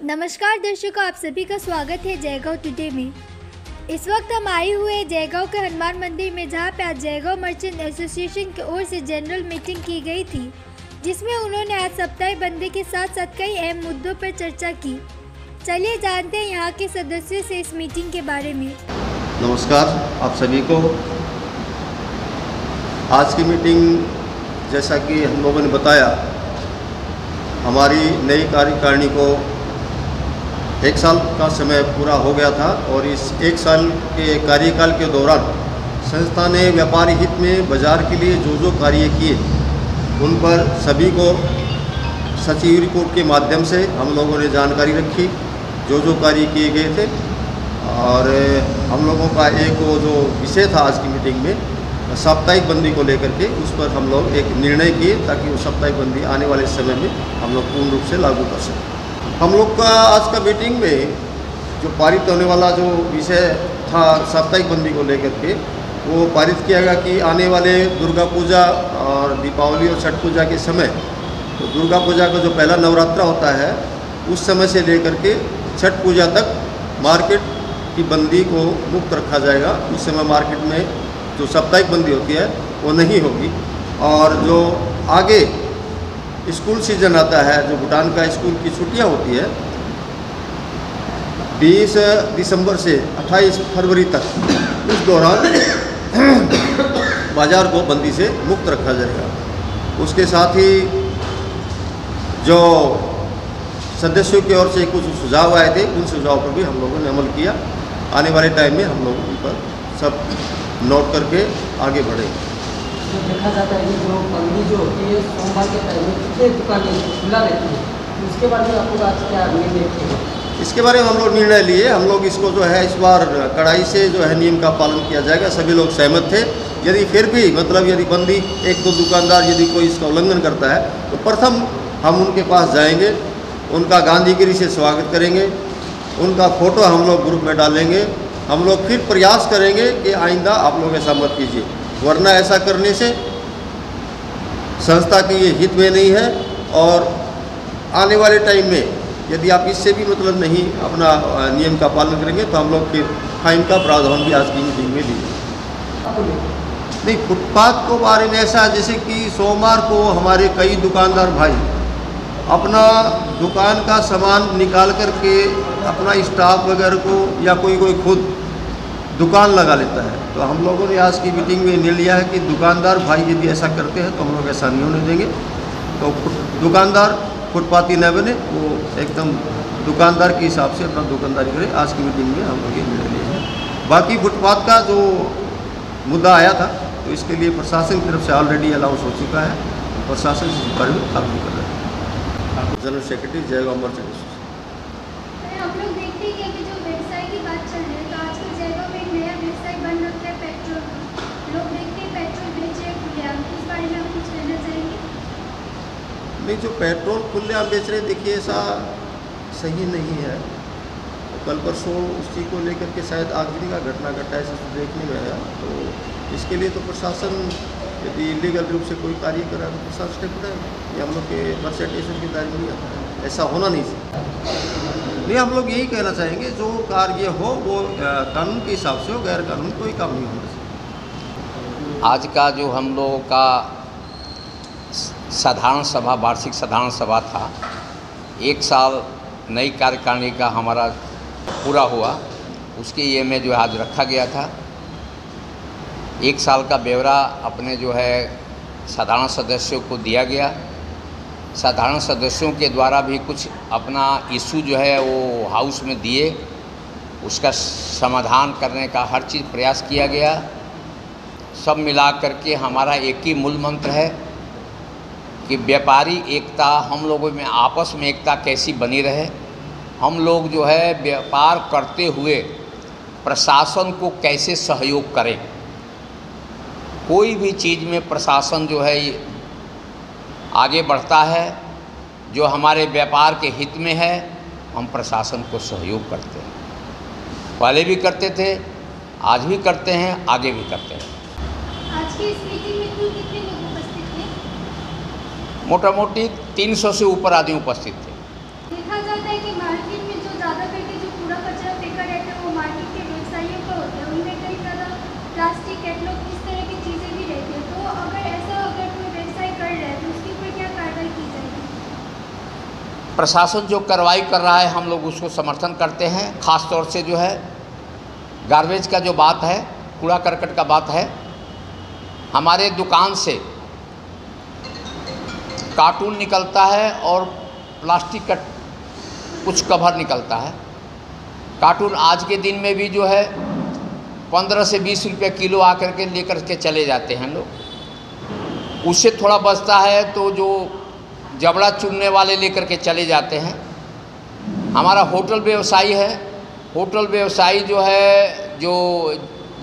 नमस्कार दर्शकों, आप सभी का स्वागत है जयगांव टुडे में। इस वक्त हम आए हुए जयगांव के हनुमान मंदिर में, जहाँ पे आज जयगांव मर्चेंट एसोसिएशन की ओर से जनरल मीटिंग की गई थी, जिसमें उन्होंने आज सप्ताह बंदी के साथ साथ कई अहम मुद्दों पर चर्चा की। चलिए जानते हैं यहाँ के सदस्यों से इस मीटिंग के बारे में। नमस्कार, आप सभी को। आज की मीटिंग जैसा कि हम लोगों ने बताया, हमारी नई कार्यकारिणी को एक साल का समय पूरा हो गया था और इस एक साल के कार्यकाल के दौरान संस्था ने व्यापारी हित में बाज़ार के लिए जो जो कार्य किए, उन पर सभी को सचिव रिपोर्ट के माध्यम से हम लोगों ने जानकारी रखी, जो जो कार्य किए गए थे। और हम लोगों का एक वो जो विषय था आज की मीटिंग में, साप्ताहिक बंदी को लेकर के, उस पर हम लोग एक निर्णय किए ताकि वो साप्ताहिक बंदी आने वाले समय में हम लोग पूर्ण रूप से लागू कर सकें। हम लोग का आज का मीटिंग में जो पारित होने वाला जो विषय था साप्ताहिक बंदी को लेकर के, वो पारित किया गया कि आने वाले दुर्गा पूजा और दीपावली और छठ पूजा के समय तो दुर्गा पूजा का जो पहला नवरात्रा होता है, उस समय से लेकर के छठ पूजा तक मार्केट की बंदी को मुक्त रखा जाएगा। उस समय मार्केट में जो साप्ताहिक बंदी होती है, वो नहीं होगी। और जो आगे स्कूल सीज़न आता है, जो भूटान का स्कूल की छुट्टियाँ होती है 20 दिसंबर से 28 फरवरी तक, उस दौरान बाज़ार को बंदी से मुक्त रखा जाएगा। उसके साथ ही जो सदस्यों की ओर से कुछ सुझाव आए थे, उन सुझावों पर भी हम लोगों ने अमल किया। आने वाले टाइम में हम लोग उन पर सब नोट करके आगे बढ़ेंगे। जो देखा जाता है कि जो बंदी जो होती है, सोमवार के में कितने दुकानें खुला रहती है। तो उसके बारे में आपको आज क्या निर्णय किया इसके बारे में हम लोग निर्णय लिए। हम लोग इसको जो है, इस बार कड़ाई से जो है, नियम का पालन किया जाएगा। सभी लोग सहमत थे। यदि फिर भी मतलब यदि बंदी, एक दो दुकानदार यदि कोई इसका उल्लंघन करता है तो प्रथम हम उनके पास जाएँगे। उनका गांधीगिरी से स्वागत करेंगे। उनका फ़ोटो हम लोग ग्रुप में डालेंगे। हम लोग फिर प्रयास करेंगे कि आइंदा आप लोग ऐसा मत कीजिए। वरना ऐसा करने से संस्था के ये हित में नहीं है और आने वाले टाइम में यदि आप इससे भी मतलब नहीं अपना नियम का पालन करेंगे तो हम लोग फिर फाइन का प्रावधान भी आज की मीटिंग में लिए नहीं, फुटपाथ को बारे में ऐसा, जैसे कि सोमवार को हमारे कई दुकानदार भाई अपना दुकान का सामान निकाल करके अपना स्टाफ वगैरह को या कोई कोई खुद दुकान लगा लेता है। तो हम लोगों ने आज की मीटिंग में निर्णय लिया है कि दुकानदार भाई यदि ऐसा करते हैं तो हम लोग ऐसा नहीं होने देंगे। तो दुकानदार फुटपाथी न बने, वो एकदम दुकानदार के हिसाब से अपना दुकानदारी करें। आज की मीटिंग में हम लोग ये निर्णय लिए हैं। बाकी फुटपाथ का जो मुद्दा आया था तो इसके लिए प्रशासन की तरफ़ से ऑलरेडी अलाउंस हो चुका है। प्रशासन इस बारे में भी कर रहा है जनरल सेक्रेटरी जयगांव पेट्रोल, लोग देखते हैं पेट्रोल बेच खुलेआम इस बारे में कुछ कहना चाहेंगे? नहीं, जो पेट्रोल खुलेआम बेच रहे देखिए, ऐसा सही नहीं है। कल परसों उस चीज़ को लेकर के शायद आगजनी का घटना घटा है देखने में आया तो इसके लिए तो प्रशासन यदि इलीगल रूप से कोई कार्य कर तो प्रशासन स्टेप उठाएगा ये हम लोग के मर्चेंटेशन के दायरे में आता है। ऐसा होना नहीं चाहिए। नहीं, हम लोग यही कहना चाहेंगे, जो कार्य हो, वो कानून के हिसाब से हो गैर कानून कोई काम नहीं होना चाहिए। आज का जो हम लोगों का साधारण सभा, वार्षिक साधारण सभा था, एक साल नई कार्यकारिणी का हमारा पूरा हुआ, उसके ये में जो आज रखा गया था। एक साल का ब्यौरा अपने जो है साधारण सदस्यों को दिया गया साधारण सदस्यों के द्वारा भी कुछ अपना इशू जो है वो हाउस में दिए। उसका समाधान करने का हर चीज़ प्रयास किया गया। सब मिला करके हमारा एक ही मूल मंत्र है कि व्यापारी एकता, हम लोगों में आपस में एकता कैसी बनी रहे। हम लोग जो है व्यापार करते हुए प्रशासन को कैसे सहयोग करें। कोई भी चीज़ में प्रशासन जो है आगे बढ़ता है जो हमारे व्यापार के हित में है हम प्रशासन को सहयोग करते हैं। पहले भी करते थे आज भी करते हैं आगे भी करते हैं। आज की इस मीटिंग में कुल कितने लोग उपस्थित थे? मोटा मोटी 300 से ऊपर आदमी उपस्थित थे। देखा जाता है कि कि मार्केट में जो ज़्यादा करके जो कूड़ा कचरा फेंका रहता है वो मार्केट के व्यवसायियों का होता है। उनमें कई ज़्यादा प्लास्टिक कैटलॉग इस तरह की चीज़ें भी रहती है तो अगर ऐसा अगर कोई व्यवसाय कर रहा है तो उसके ऊपर क्या कार्रवाई की जाएगी प्रशासन जो कार्रवाई कर रहा है, हम लोग उसको समर्थन करते हैं। ख़ास तौर से जो है गार्बेज का जो बात है, कूड़ा करकट का बात है, हमारे दुकान से कार्टून निकलता है और प्लास्टिक का कुछ कवर निकलता है। कार्टून आज के दिन में भी जो है, पंद्रह से बीस रुपये किलो आकर के लेकर के चले जाते हैं लोग। उससे थोड़ा बचता है तो जो जबड़ा चुनने वाले लेकर के चले जाते हैं। हमारा होटल व्यवसायी है। होटल व्यवसायी जो है, जो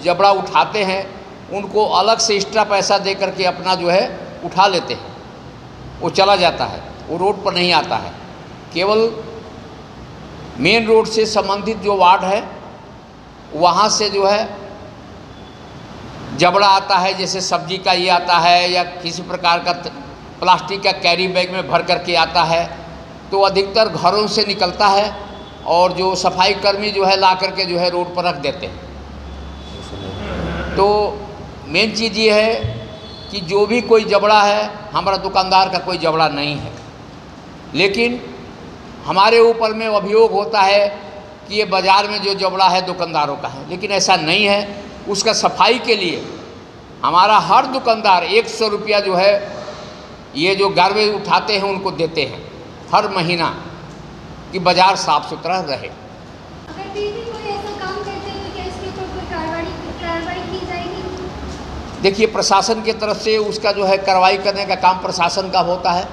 जबड़ा उठाते हैं, उनको अलग से एक्स्ट्रा पैसा दे करके अपना जो है, उठा लेते हैं। वो चला जाता है। वो रोड पर नहीं आता है। केवल मेन रोड से संबंधित जो वार्ड है, वहाँ से जो है, जबड़ा आता है, जैसे सब्ज़ी का ये आता है या किसी प्रकार का प्लास्टिक का कैरी बैग में भर करके आता है तो अधिकतर घरों से निकलता है और जो सफ़ाई कर्मी जो है ला करके जो है रोड पर रख देते हैं। तो मेन चीज़ ये है कि जो भी कोई जबड़ा है, हमारा दुकानदार का कोई जबड़ा नहीं है। लेकिन हमारे ऊपर में अभियोग होता है कि ये बाज़ार में जो जबड़ा है दुकानदारों का है, लेकिन ऐसा नहीं है। उसका सफ़ाई के लिए हमारा हर दुकानदार एक सौ रुपया जो है ये जो गार्बेज उठाते हैं उनको देते हैं। हर महीना कि बाज़ार साफ़ सुथरा रहे। अगर फिर भी कोई ऐसा काम करते हैं तो देखिए प्रशासन की तरफ़ से उसका जो है कार्रवाई करने का काम प्रशासन का होता है।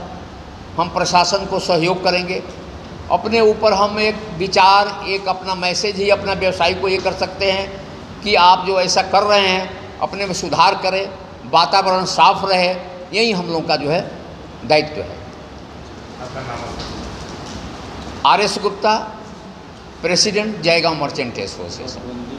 हम प्रशासन को सहयोग करेंगे। अपने ऊपर हम एक विचार एक अपना मैसेज ही अपना व्यवसायी को ये कर सकते हैं कि आप जो ऐसा कर रहे हैं अपने में सुधार करें वातावरण साफ़ रहे। यही हम लोग का जो है दायित्व है। R S Gupta, president, Jaigaon merchant association